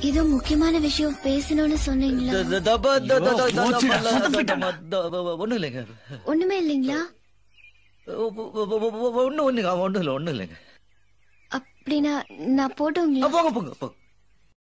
ஏதோ முக்கியமான விஷயம் பேசணும்னு சொன்னீங்களா? ஒண்ணும் இல்லைங்க. ஒண்ணுமே இல்லைங்களா? ஒண்ணு ஒண்ணுங்க ஒண்ணு இல்ல ஒண்ணு இல்லைங்க. அப்படின்னா நான் போட்டுங்களா? போங்க போங்க போங்க.